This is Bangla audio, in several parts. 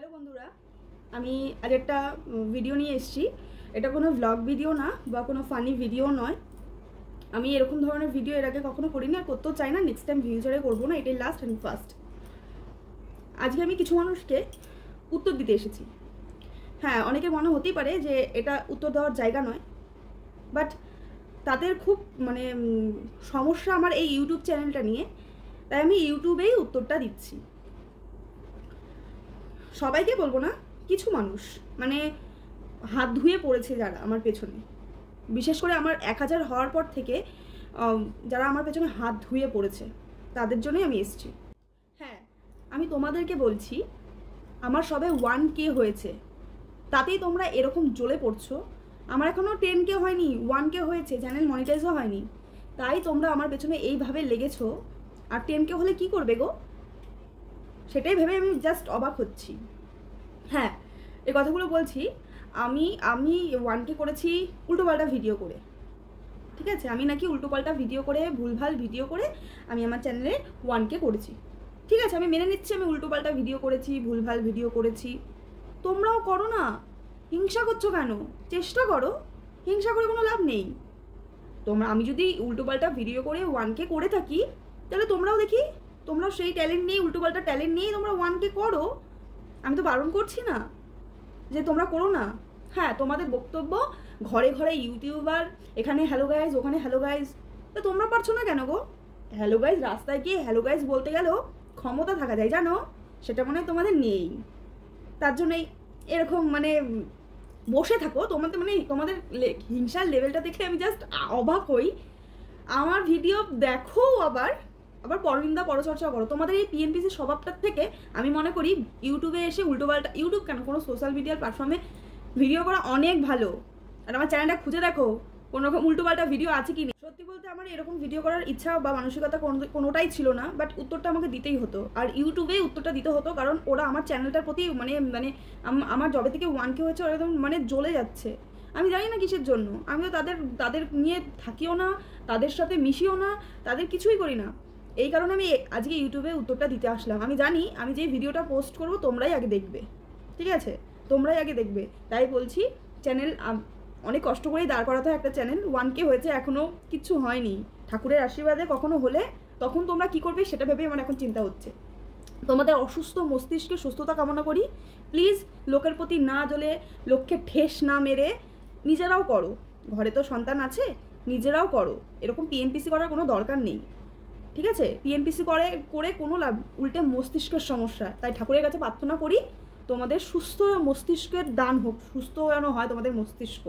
হ্যালো বন্ধুরা, আমি আজ একটা ভিডিও নিয়ে এসেছি। এটা কোনো ব্লগ ভিডিও না বা কোনো ফানি ভিডিও নয়। আমি এরকম ধরনের ভিডিও এর আগে কখনো করিনি আর করতেও চাই না নেক্সট টাইম ফিউচারে করব না, এটাই লাস্ট অ্যান্ড ফার্স্ট আজকে আমি কিছু মানুষকে উত্তর দিতে এসেছি। হ্যাঁ অনেকের মনে হতেই পারে যে এটা উত্তর দেওয়ার জায়গা নয় বাট তাদের খুব মানে সমস্যা আমার এই ইউটিউব চ্যানেলটা নিয়ে। তাই আমি ইউটিউবেই উত্তরটা দিচ্ছি। সবাইকে বলব না, কিছু মানুষ মানে হাত ধুয়ে পড়েছে যারা আমার পেছনে। বিশেষ করে আমার এক হাজার হওয়ার পর থেকে যারা আমার পেছনে হাত ধুয়ে পড়েছে, তাদের জন্যই আমি এসছি। হ্যাঁ আমি তোমাদেরকে বলছি, আমার সবে ওয়ান কে হয়েছে। তাতেই তোমরা এরকম জ্বলে পড়ছো। আমার এখনও টেন কে হয়নি ওয়ান কে হয়েছে চ্যানেল মনিটাইজও হয়নি। তাই তোমরা আমার পেছনে এইভাবে লেগেছো। আর টেন কে হলে কি করবে গো? সেটাই ভেবে আমি জাস্ট অবাক হচ্ছি। হ্যাঁ এই কথাগুলো বলছি, আমি আমি ওয়ানকে করেছি উল্টোপাল্টা ভিডিও করে। ঠিক আছে? আমি নাকি উল্টোপাল্টা ভিডিও করে, ভুলভাল ভিডিও করে আমি আমার চ্যানেলে ওয়ানকে করেছি। ঠিক আছে? আমি মেনে নিচ্ছি, আমি উল্টোপাল্টা ভিডিও করেছি, ভুলভাল ভিডিও করেছি। তোমরাও করো না। হিংসা করছ কেন? চেষ্টা করো। হিংসা করে কোনো লাভ নেই। তোমরা, আমি যদি উল্টোপাল্টা ভিডিও করে ওয়ানকে করে থাকি, তাহলে তোমরাও দেখি তোমরাও সেই ট্যালেন্ট নিয়ে উল্টোপাল্টা ট্যালেন্ট নিয়েই তোমরা ওয়ানকে করো। আমি তো বারণ করছি না যে তোমরা করো না। হ্যাঁ তোমাদের বক্তব্য ঘরে ঘরে ইউটিউবার এখানে হ্যালো গাইজ ওখানে হ্যালো গাইজ তো তোমরা পারছ না কেন গো? হ্যালো গাইজ রাস্তায় গিয়ে হ্যালো গাইজ বলতে গেলেও ক্ষমতা থাকা যায়, জানো? সেটা মনে হয় তোমাদের নেই। তার জন্যই এরকম মানে বসে থাকো। তোমাদের মানে তোমাদের হিংসার লেভেলটা দেখে আমি জাস্ট অবাক হই। আমার ভিডিও দেখো আবার। আবার পরনিন্দা, পরচর্চা করো। তোমাদের এই পিএনপিসি স্বভাবটার থেকে আমি মনে করি ইউটিউবে এসে উল্টোপাল্টা ইউটিউব কেন? কোনো সোশ্যাল মিডিয়ার প্ল্যাটফর্মে ভিডিও করা অনেক ভালো। আর আমার চ্যানেলটা খুঁজে দেখো, কোনো রকম উল্টোপাল্টা ভিডিও আছে কি সত্যি বলতে আমার এরকম ভিডিও করার ইচ্ছা বা মানসিকতা কোনো- কোনোটাই ছিল না বাট উত্তরটা আমাকে দিতেই হতো। আর ইউটিউবে উত্তরটা দিতে হতো, কারণ ওরা আমার চ্যানেলটার প্রতি মানে মানে আমার জবে থেকে ওয়ান কে হয়েছে, ওরা একদম মানে জ্বলে যাচ্ছে। আমি জানি না কিসের জন্য। আমি তো তাদের তাদের নিয়ে থাকিও না, তাদের সাথে মিশিও না, তাদের কিছুই করি না। এই কারণে আমি আজকে ইউটিউবে উত্তরটা দিতে আসলাম। আমি জানি, আমি যে ভিডিওটা পোস্ট করব, তোমরাই আগে দেখবে। ঠিক আছে? তোমরাই আগে দেখবে। তাই বলছি চ্যানেল অনেক কষ্ট করেই দাঁড় করাতে হয় একটা চ্যানেল ওয়ান কে হয়েছে এখনও কিচ্ছু হয়নি। ঠাকুরের আশীর্বাদে কখনো হলে তখন তোমরা কি করবে সেটা ভেবেই আমার এখন চিন্তা হচ্ছে। তোমাদের অসুস্থ মস্তিষ্কে সুস্থতা কামনা করি। প্লিজ লোকের প্রতি না জ্বলে লোককে ঠেস না মেরে নিজেরাও করো। ঘরে তো সন্তান আছে, নিজেরাও করো। এরকম পিএনপিসি করার কোনো দরকার নেই। ঠিক আছে? পিএনপিসি করে করে কোনো লাভ, উল্টে মস্তিষ্কের সমস্যা। তাই ঠাকুরের কাছে প্রার্থনা করি, তোমাদের সুস্থ মস্তিষ্কের দান হোক, সুস্থ যেন হয় তোমাদের মস্তিষ্ক।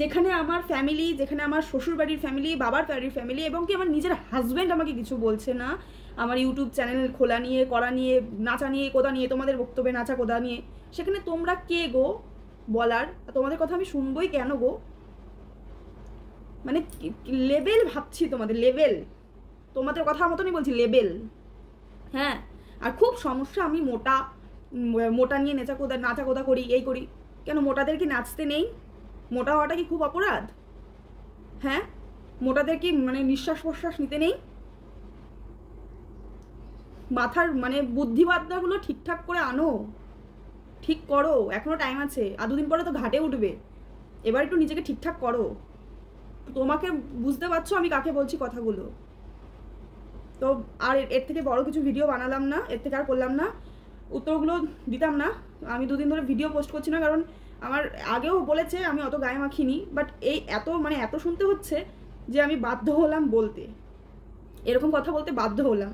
যেখানে আমার ফ্যামিলি যেখানে আমার শ্বশুর বাড়ির ফ্যামিলি বাবার বাড়ির ফ্যামিলি এবং কি আমার নিজের হাজব্যান্ড আমাকে কিছু বলছে না। আমার ইউটিউব চ্যানেল খোলা নিয়ে, করা নিয়ে, নাচা নিয়ে, কোদা নিয়ে, তোমাদের বক্তব্যে নাচা, কোদা নিয়ে, সেখানে তোমরা কে গো বলার? তোমাদের কথা আমি শুনবই কেন গো? মানে লেভেল ভাবছি তোমাদের লেভেল তোমাদের কথার মতনই বলছি লেভেল হ্যাঁ আর খুব সমস্যা, আমি মোটা মোটা নিয়ে নেচা কোদা, নাচা কোদা করি, এই করি। কেন মোটাদের কি নাচতে নেই? মোটা হওয়াটা কি খুব অপরাধ? হ্যাঁ মোটাদের কি মানে নিঃশ্বাস প্রশ্বাস নিতে নেই? মাথার মানে বুদ্ধিবাদ্যাগুলো ঠিকঠাক করে আনো। ঠিক করো, এখনও টাইম আছে। আর দুদিন পরে তো ঘাটে উঠবে। এবার একটু নিজেকে ঠিকঠাক করো। তোমাকে বুঝতে পারছ আমি কাকে বলছি কথাগুলো? তো আর এর- থেকে বড় কিছু ভিডিও বানালাম না, এর থেকে আর করলাম না, উত্তরগুলো দিতাম না। আমি দুদিন ধরে ভিডিও পোস্ট করছি না, কারণ আমার আগেও বলেছে আমি অত গায়ে মাখিনি বাট এই এত মানে এত শুনতে হচ্ছে যে আমি বাধ্য হলাম বলতে। এরকম কথা বলতে বাধ্য হলাম।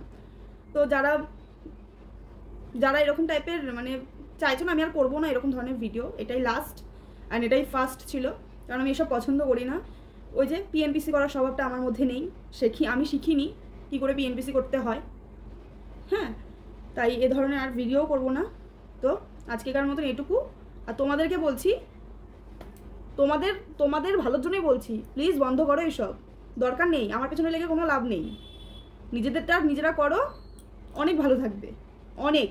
তো যারা যারা এরকম টাইপের মানে চাইছো না আমি আর করব না এরকম ধরনের ভিডিও এটাই লাস্ট অ্যান্ড এটাই ফার্স্ট ছিল, কারণ আমি এসব পছন্দ করি না। ওই যে পিএনপিসি করার স্বভাবটা আমার মধ্যে নেই, শিখি, আমি শিখিনি, কি করে পিএনপিসি করতে হয়। হ্যাঁ তাই এ ধরনের আর ভিডিও করব না। তো আজকেকার মতন এটুকু। আর তোমাদেরকে বলছি, তোমাদের তোমাদের ভালোর জন্যই বলছি প্লিজ বন্ধ করো এসব। দরকার নেই, আমার পেছনে লেগে কোনো লাভ নেই। নিজেদেরটা নিজেরা করো, অনেক ভালো থাকবে। অনেক।